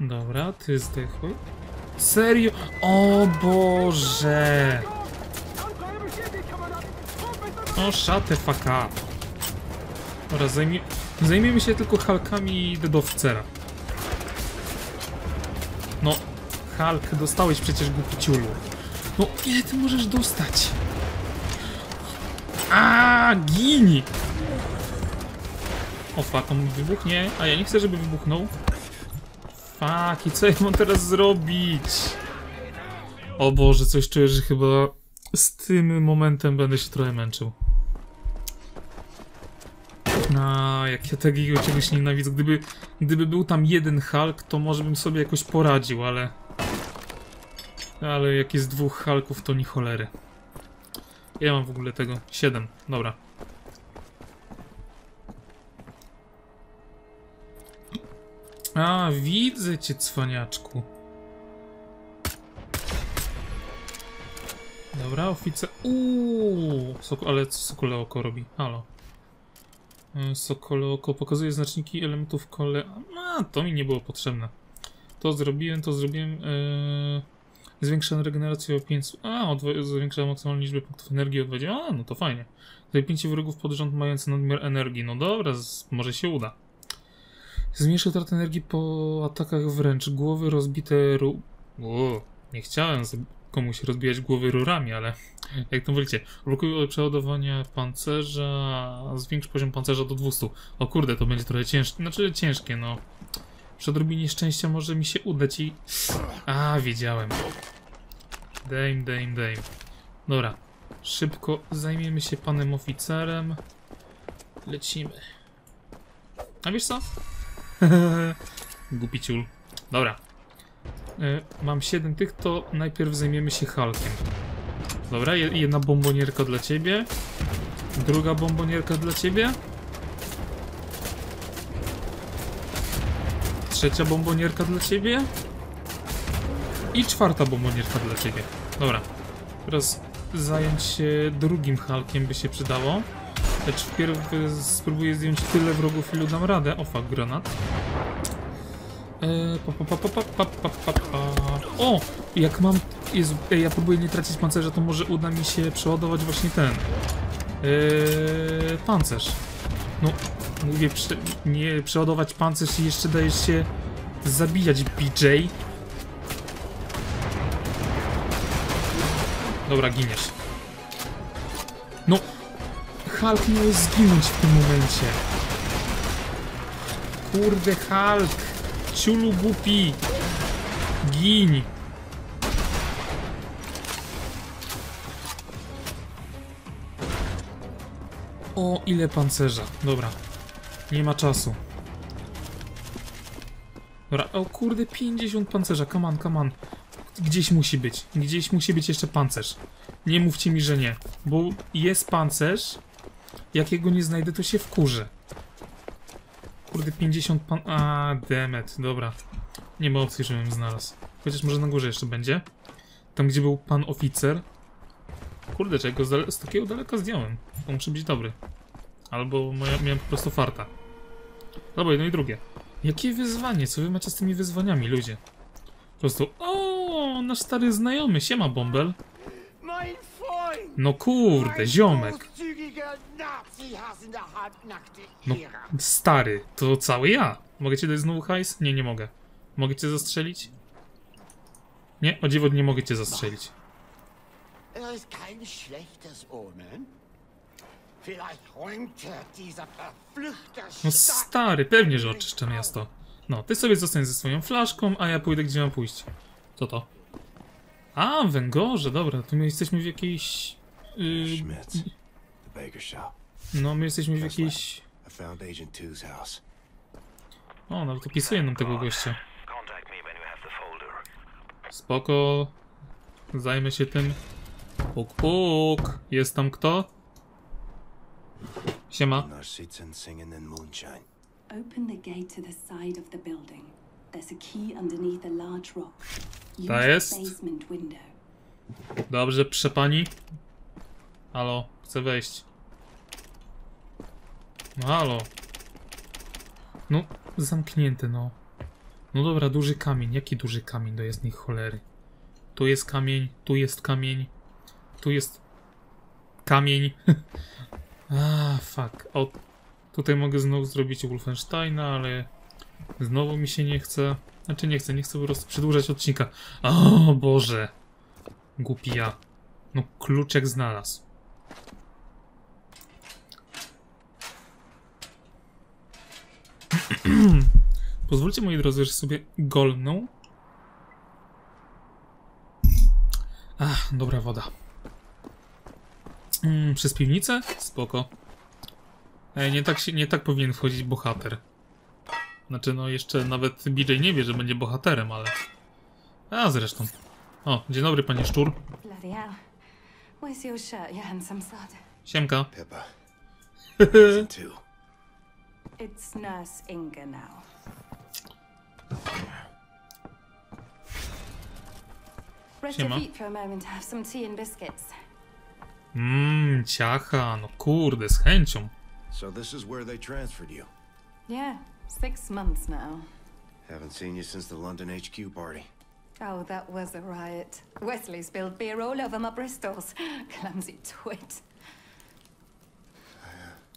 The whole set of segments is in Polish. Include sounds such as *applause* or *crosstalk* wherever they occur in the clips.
Dobra, ty zdechły. Serio? O Boże! O, szatę fuck up. Dobra, zajmie... zajmiemy się tylko Hulkami Dedowcera. No, Hulk, dostałeś przecież głupi ciulu. No, ile ty możesz dostać? A, gini! O fuck, on wybuchnie, a ja nie chcę, żeby wybuchnął. Fuck, i co ja mam teraz zrobić? O Boże, coś czuję, że chyba z tym momentem będę się trochę męczył. A, jak ja takiego czegoś nienawidzę. Gdyby, gdyby był tam jeden Hulk, to może bym sobie jakoś poradził, ale... Ale jak jest dwóch Hulków, to ni cholery. Ja mam w ogóle tego. Siedem. Dobra. A, widzę cię, cwaniaczku. Dobra, oficer... Uuu, Soko... ale co Sokole Oko robi? Halo. E, Sokole Oko pokazuje znaczniki elementów kole... A, to mi nie było potrzebne. To zrobiłem, to zrobiłem... Yy... Zwiększa regenerację o 5... A, odwo- zwiększa maksymalną liczbę punktów energii o 20... A, no to fajnie. Zajęcie wrogów pod rząd mający nadmiar energii. No dobra, może się uda. Zmniejsza utratę energii po atakach wręcz. Głowy rozbite ru... O, nie chciałem komuś rozbijać głowy rurami, ale jak to wolicie. Blokuje przeładowania pancerza, zwiększ poziom pancerza do 200. O kurde, to będzie trochę ciężkie. Znaczy ciężkie, no. Przy odrobinie szczęścia może mi się udać i... A, wiedziałem. Dame, dame, dame. Dobra. Szybko zajmiemy się panem oficerem. Lecimy. A wiesz co? *laughs* Głupi ciul. Dobra. E, mam 7 tych, to najpierw zajmiemy się Hulkiem. Dobra, je- jedna bombonierka dla ciebie. Druga bombonierka dla ciebie. Trzecia bombonierka dla ciebie. I czwarta bombonierka dla ciebie. Dobra. Teraz zająć się drugim Hulkiem by się przydało. Lecz wpierw e, spróbuję zdjąć tyle wrogów, ilu dam radę. O, fuck, granat. Eee, pa, pa, pa, o! Jak mam... Jezu, ja próbuję nie tracić pancerza, to może uda mi się przeładować właśnie ten... E, pancerz. No, mówię, prze, nie przeładować pancerz i jeszcze dajesz się zabijać, BJ. Dobra, giniesz. No, Hulk miał zginąć w tym momencie. Kurde, Hulk! Ciulu głupi! Gin! O, ile pancerza. Dobra. Nie ma czasu. Dobra, o kurde, 50 pancerza. Come on, come on. Gdzieś musi być. Gdzieś musi być jeszcze pancerz. Nie mówcie mi, że nie. Bo jest pancerz. Jak jego nie znajdę, to się wkurzę. Kurde, 50 pan... A, demet, dobra. Nie ma opcji, żebym znalazł. Chociaż może na górze jeszcze będzie. Tam, gdzie był pan oficer. Kurde, czego z, z takiego daleka zdjąłem. To muszę być dobry. Albo moja, miałem po prostu farta. Albo jedno i drugie. Jakie wyzwanie? Co wy macie z tymi wyzwaniami, ludzie? Po prostu, o, nasz stary znajomy, siema Bąbel. No kurde, ziomek. No, stary, to cały ja. Mogę ci dać znowu hajs? Nie, nie mogę. Mogę cię zastrzelić? Nie, o dziwo nie mogę cię zastrzelić. Er räumt er verfluchter No stary, pewnie, że oczyszczę miasto. No, ty sobie zostań ze swoją flaszką, a ja pójdę gdzie mam pójść. Co to? A, węgorze, dobra, to my jesteśmy w jakiejś... Yy, no, my jesteśmy w jakiejś... I found Agent Two's house. O, nawet opisuje nam tego gościa. Spoko. Zajmę się tym. Puk, puk. Jest tam kto? Siema. Open the gate to the side of the building. There's a key underneath a large rock. Use Ta the jest. basement window. Dobrze, przepani. Halo, chcę wejść. No halo. No, zamknięte no. No dobra, duży kamień. Jaki duży kamień do jasnej cholery? Tu jest kamień, tu jest kamień, tu jest kamień. *laughs* A, fuck. O, tutaj mogę znowu zrobić Wolfensteina, ale znowu mi się nie chce. Znaczy nie chcę, nie chcę po prostu przedłużać odcinka. O Boże. Głupi ja. No kluczek znalazł. *clears throat* Pozwólcie moi drodzy, że sobie golną. Ach, dobra woda. Mm, przez piwnicę? Spoko. Ej, nie tak, się, nie tak powinien wchodzić bohater. Znaczy, no jeszcze nawet BJ nie wie, że będzie bohaterem, ale... A, zresztą. O, dzień dobry, panie szczur. Siemka. Pippa. *laughs* Agent 2. It's Nurse Inga now. Rest your Siema. feet for a moment, have some tea and biscuits. Mmm, ciacha, no kurde, z chęcią. So this is where they transferred you. Yeah, six months now. Haven't seen you since the London HQ party. Oh, that was a riot. Wesley spilled beer all over my Bristols. *laughs* Clumsy twit.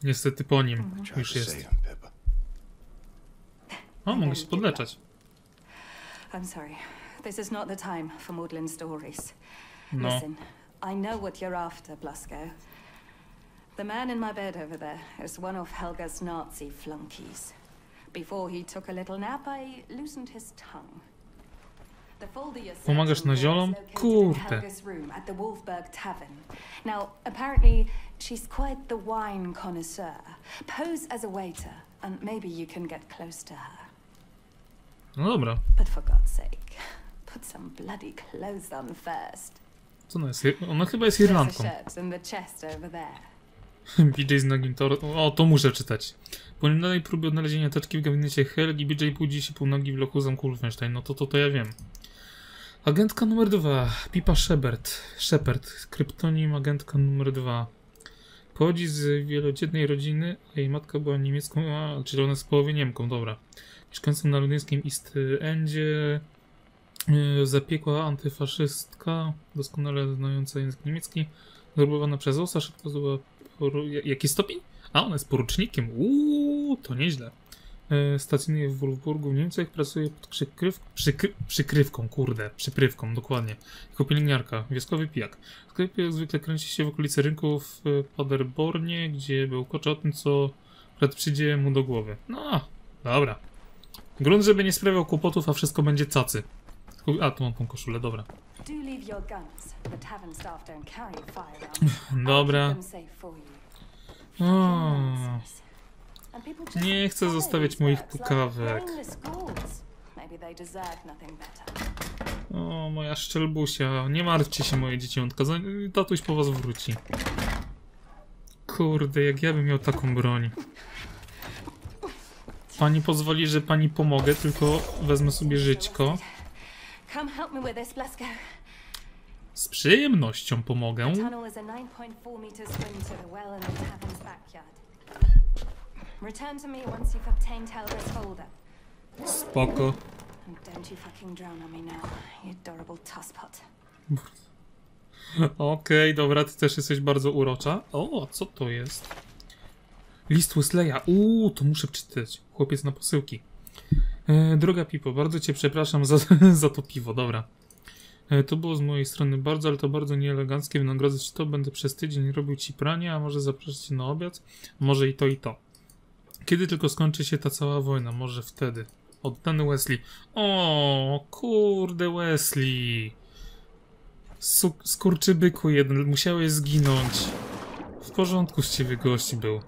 Niestety po nim Tried już to jest. O, mogę się podleczać. I'm sorry. This is not the time for maudlin stories. No. Listen, I know what you're after, Blasco. The man in my bed over there is one of Helga's Nazi flunkies. Before he took a little nap, I loosened his tongue. Pomagasz located in Kurde. Now, apparently, she's quite the wine connoisseur. Pose as a waiter, and maybe you can get close to her. No dobra. But for God's sake, put some bloody clothes on first. Co ona jest? Ona chyba jest Irlandką. *laughs* BJ z nagim tor... O, to muszę czytać. Po nieudolnej próbie odnalezienia teczki w gabinecie Helgi, BJ budzi się półnogi w lochu zamku Wolfenstein. No to, to, to ja wiem. Agentka numer dwa. Pipa Shepard. Shepard. Kryptonim agentka numer dwa. Pochodzi z wielodzietnej rodziny, a jej matka była niemiecką, a, czyli ona jest połowie Niemką, dobra. Mieszkającą na londyńskim East Endzie. Yy, zapiekła antyfaszystka, doskonale znająca język niemiecki. Zorbowana przez osa, szybko zdobyła Jaki stopień? A, ona jest porucznikiem. Uuu, to nieźle. E, Stacjonuje w Wolfburgu w Niemczech, pracuje pod przykryw... Przykry... przykrywką, kurde, przyprywką, dokładnie. Jako pielęgniarka, wioskowy pijak. W sklepie jak zwykle kręci się w okolicy rynku w e, Paderbornie, gdzie był kocz o tym, co akurat przyjdzie mu do głowy. No, dobra. Grunt, żeby nie sprawiał kłopotów, a wszystko będzie cacy. A, tu mam tą koszulę, dobra. Dobra. O, Nie chcę zostawiać moich pukawek. O, moja szczelbusia. Nie martwcie się, moje dzieciątka. Tatuś po was wróci. Kurde, jak ja bym miał taką broń. Pani pozwoli, że pani pomogę, tylko wezmę sobie żyćko. Z przyjemnością pomogę. Return to me once you've obtained Helga's. Spoko. And don't you fucking drown on me now, you adorable tosspot. *laughs* Okej, dobra, ty też jesteś bardzo urocza. O, co to jest? List Wesleya. Uuu, to muszę przeczytać. Chłopiec na posyłki. E, droga Pipo, bardzo cię przepraszam za, *laughs* za to piwo, dobra. E, to było z mojej strony bardzo, ale to bardzo nieeleganckie. Wynagrodzę ci to, będę przez tydzień robił ci pranie, a może zapraszać cię na obiad? Może i to, i to. Kiedy tylko skończy się ta cała wojna? Może wtedy. Oddany Wesley. O, kurde Wesley. Su- skurczybyku jeden, musiałeś zginąć. W porządku z ciebie gość był.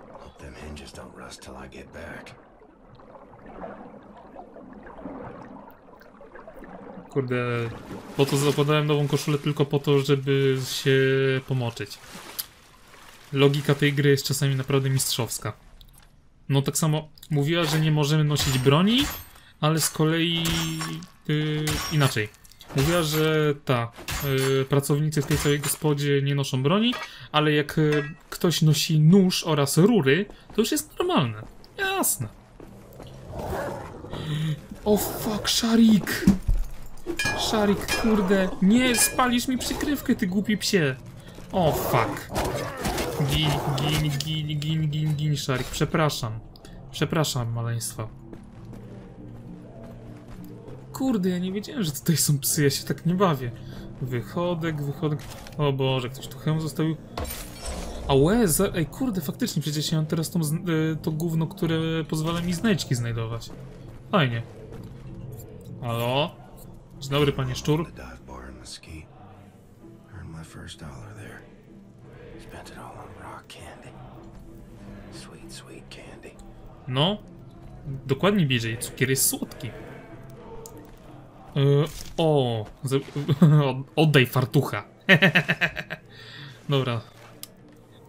Kurde, po to zakładałem nową koszulę tylko po to, żeby się pomoczyć. Logika tej gry jest czasami naprawdę mistrzowska. No tak samo mówiła, że nie możemy nosić broni, ale z kolei yy, inaczej. Mówiła, że ta yy, pracownicy w tej całej gospodzie nie noszą broni, ale jak yy, ktoś nosi nóż oraz rury, to już jest normalne. Jasne. O fuck, Szarik! Szarik, kurde. Nie, spalisz mi przykrywkę, ty głupi psie. O fuck. Gin, gin, gin, gin, gin, gin, Szarik. Przepraszam. Przepraszam, maleństwa. Kurde, ja nie wiedziałem, że tutaj są psy, ja się tak nie bawię. Wychodek, wychodek. O Boże, ktoś tu hełm zostawił. A łez, ej kurde, faktycznie, przecież ja mam teraz tą, y, to gówno, które pozwala mi znajdźki znajdować. Fajnie. Halo? Dzień dobry, panie szczur. Spent it all No, dokładnie bliżej, cukier jest słodki. Yy, o, *laughs* oddaj fartucha. *laughs* Dobra.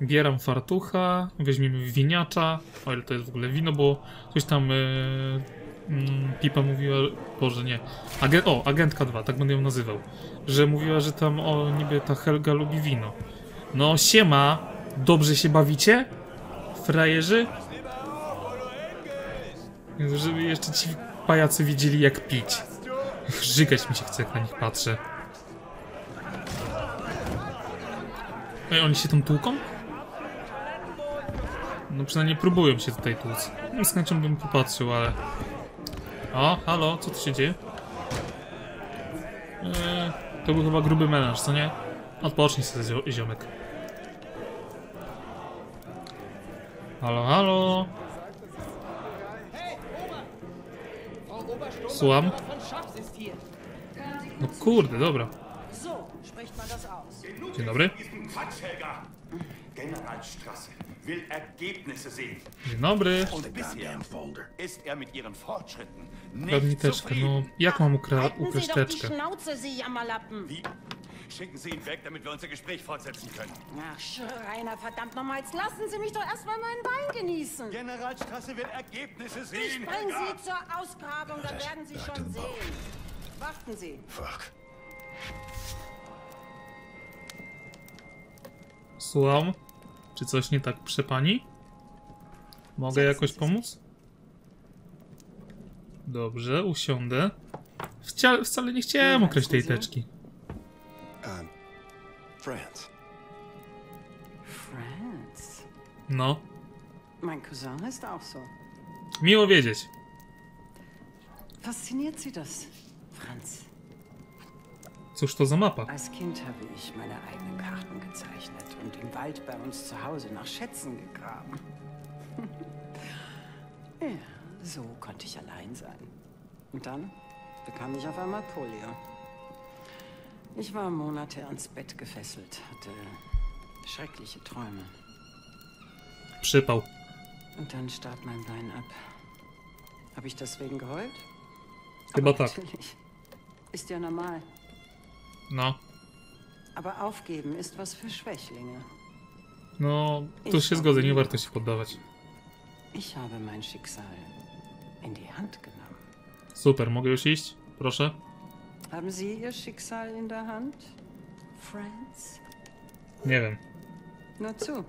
Bieram fartucha, weźmiemy winiacza, o ile to jest w ogóle wino, bo coś tam yy, Pipa mówiła, boże nie, Agen o, agentka 2, tak będę ją nazywał, że mówiła, że tam o, niby ta Helga lubi wino. No siema, dobrze się bawicie? Frajerzy? Żeby jeszcze ci pajacy wiedzieli jak pić. Żygać mi się chce, jak na nich patrzę. Ej, oni się tam tłuką? No przynajmniej próbują się tutaj tłuc. No, Z chęcią bym popatrzył, ale... O, halo, co tu się dzieje? Eee, to był chyba gruby menaż, co nie? Odpocznij sobie, zio- ziomek. Halo, halo. Słucham? No kurde, dobra. So spricht man das aus. Dzień dobry. Generalstraße will Ergebnisse sehen. Dzień dobry. Und bisher Goddamn folder. ist er mit ihren Fortschritten nicht no zufrieden. jak mam ukra Halten Sie ukraść doch die teczkę? Schicken Sie ihn weg, damit wir unser Gespräch fortsetzen können. Ach, Schreiner, verdammt nochmal, jetzt lassen Sie mich doch erstmal meinen Wein genießen. Generalstraße will Ergebnisse Ich sehen. bringe Helga. Sie zur Ausgrabung, dann werden Sie schon sehen. Warten Sie. Fuck. Słucham? Czy coś nie tak przy pani? Mogę jakoś pomóc? Dobrze, usiądę. Wcia wcale nie chciałem ukraść tej teczki. Um, France. Franz. No, Mein Cousin ist auch so. miło wiedzieć. Fasziniert Sie das, Franz? Cóż to za mapa? Als Kind habe ich meine eigenen Karten gezeichnet und im Wald bei uns zu Hause nach Schätzen gegraben. *laughs* ja, so konnte ich allein sein. Und dann bekam ich auf einmal Polio. Ich war Monate ans Bett gefesselt, hatte schreckliche Träume. Przypał. Und dann starb mein Bein ab. Habe ich deswegen geheult? Chyba tak. Natürlich. Ist ja normal. No. Aber aufgeben ist was für Schwächlinge. No, tu się zgodzę, nie warto się poddawać. Ich habe mein Schicksal in die Hand genommen. Super, mogę już iść? Proszę. Haben Sie Ihr Schicksal in der Hand, Franz? Nie wiem. Nur zu.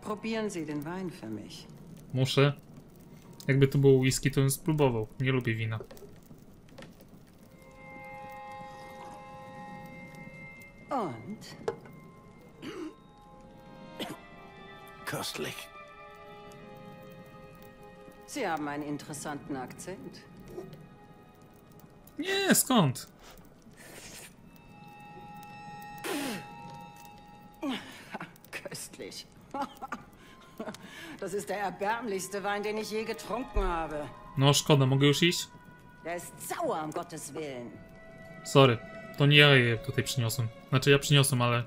Probieren Sie den Wein für mich. Muszę. Jakby to było whisky, to bym spróbował. Nie lubię wina. Und? Köstlich. Sie haben einen interessanten Akzent. Nie, skąd? Köstlich. Das ist der erbärmlichste Wein, den ich je getrunken habe. No, szkoda, mogę już iść? Der ist sauer, um Gottes Willen. Sorry, to nie ja je tutaj przyniosłem. Znaczy ja przyniosłem, ale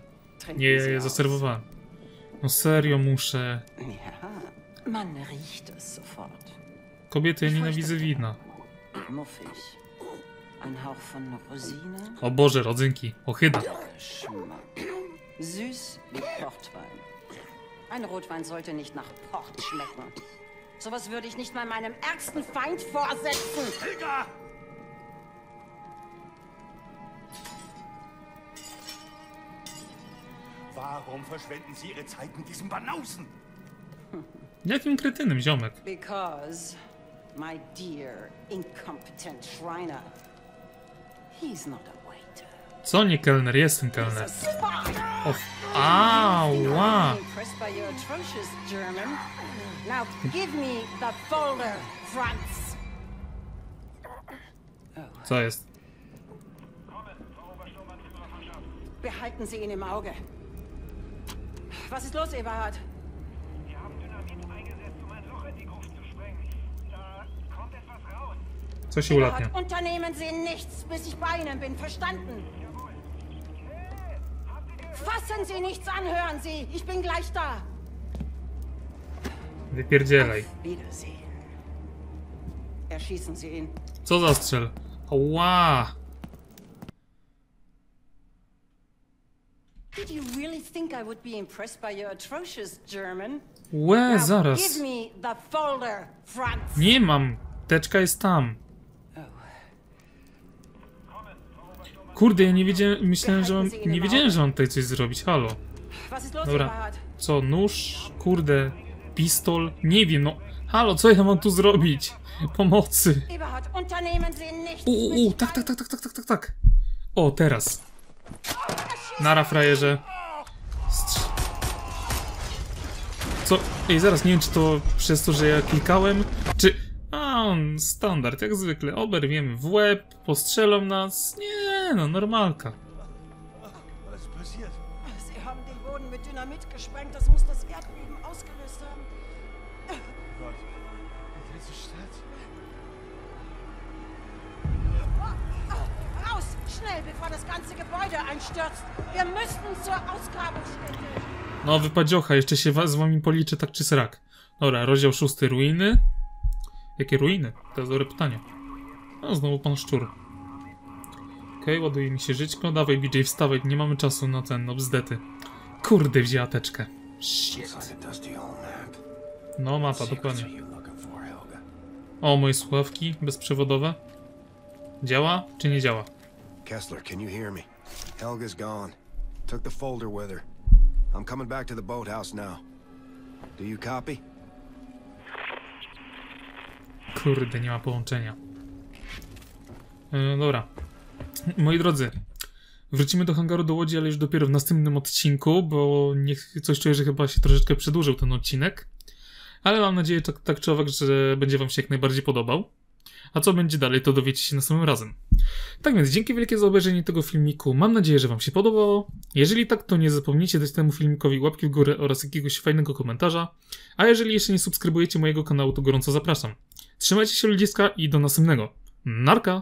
nie ja je zaserwowałem. No serio muszę. Man riecht es sofort. Kobiety, ja nienawidzę wina. Muffig. Ein Hauch von Rosine. O Boże, rodzynki, ochyda. Geschmack. Süß wie Portwein. Ein Rotwein sollte nicht nach Port schmecken. Sowas würde ich nicht mal meinem ärgsten Feind vorsetzen. Helga! Warum verschwenden Sie Ihre Zeit mit diesem Banausen? *laughs* Jakim kretynem, ziomek? Because my dear, incompetent Shriner. Co nie kelner? Jestem He's kelner. a spy. O, ała! I'm impressed by your atrocious German. Now give me the folder, Franz. Co jest? Behalten Sie ihn im Auge. Was ist los, Eberhard? Co się ulatnia? Unternehmen Sie nichts, bis ich bei Ihnen bin. Verstanden? Fassen Sie nichts an, hören Sie. Ich bin gleich da. Wypierdzielaj. Wiedersehen. Erschießen Sie ihn. Co za strzel? Ała! Did you really think I would be impressed by your atrocious German? Łe, zaraz. Give me the folder, Franz. Nie mam. Teczka jest tam. Kurde, ja nie wiedziałem, myślałem, że mam, nie wiedziałem, że mam tutaj coś zrobić, halo. Dobra. Co, nóż? Kurde, pistol? Nie wiem, no. Halo, co ja mam tu zrobić? Pomocy. Eberhard, unternehmen Sie nichts. U, u, bis u, ich tak, tak, tak, tak, tak, tak, tak, tak. O, teraz. Nara, frajerze. Strz- Co? Ej, zaraz, nie wiem, czy to przez to, że ja klikałem, czy... A, on standard, jak zwykle. Oberwiemy w łeb, postrzelą nas. Nie, no, normalka. Was ist passiert? Sie haben den Boden mit Dynamit gesprengt. Das muss das Erdbeben ausgelöst haben. Gott. Diese Stadt. Raus! Schnell, bevor das ganze Gebäude einstürzt. Wir müssen zur Ausgrabungsstätte. No, wypadziocha, jeszcze się z wami policzy tak czy srak. Dobra, rozdział szósty, ruiny. Jakie ruiny? To jest dobre pytanie. No, znowu pan szczur. Okej, ładuje mi się żyćko. Dawaj, BJ, wstawaj, nie mamy czasu na ten, no bzdety. Kurde, wzięła teczkę. Shit. No, mapa, dokładnie. O, moje słuchawki bezprzewodowe. Działa, czy nie działa? Kessler, can you hear me? Helga's gone. Took the folder with her. I'm coming back to the boathouse now. Do you copy? Kurde, nie ma połączenia. E, dobra. Moi drodzy, wrócimy do hangaru do Łodzi, ale już dopiero w następnym odcinku, bo coś czuję, że chyba się troszeczkę przedłużył ten odcinek. Ale mam nadzieję, tak, tak czy owak, że będzie wam się jak najbardziej podobał. A co będzie dalej, to dowiecie się następnym razem. Tak więc, dzięki wielkie za obejrzenie tego filmiku. Mam nadzieję, że wam się podobało. Jeżeli tak, to nie zapomnijcie dać temu filmikowi łapki w górę oraz jakiegoś fajnego komentarza. A jeżeli jeszcze nie subskrybujecie mojego kanału, to gorąco zapraszam. Trzymajcie się ludziska i do następnego. Narka!